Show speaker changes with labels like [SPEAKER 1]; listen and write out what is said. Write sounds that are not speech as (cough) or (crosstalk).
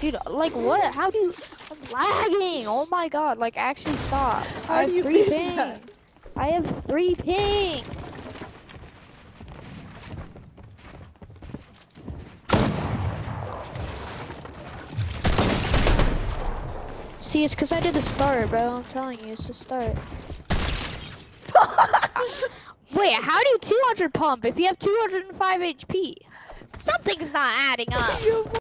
[SPEAKER 1] Dude, like what? How do you? I'm lagging. Oh my god! Like actually stop.
[SPEAKER 2] How
[SPEAKER 1] I
[SPEAKER 2] do
[SPEAKER 1] have
[SPEAKER 2] you
[SPEAKER 1] three ping.
[SPEAKER 2] that?
[SPEAKER 1] I have three ping. See, it's because I did the start, bro. I'm telling you, it's the start. (laughs) Wait, how do you 200 pump if you have 205 HP? Something's not adding up.